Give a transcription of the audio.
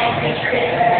my future is.